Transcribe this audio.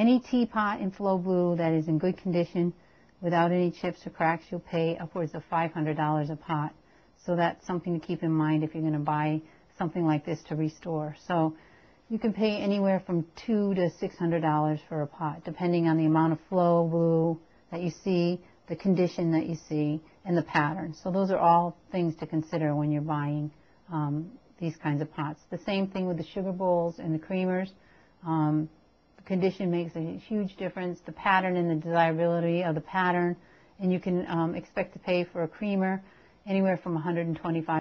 Any teapot in Flow Blue that is in good condition without any chips or cracks, you'll pay upwards of $500 a pot. So that's something to keep in mind if you're going to buy something like this to restore. So you can pay anywhere from two to $600 for a pot, depending on the amount of flow blue that you see, the condition that you see, and the pattern. So those are all things to consider when you're buying um, these kinds of pots. The same thing with the sugar bowls and the creamers. Um, condition makes a huge difference, the pattern and the desirability of the pattern, and you can um, expect to pay for a creamer anywhere from 125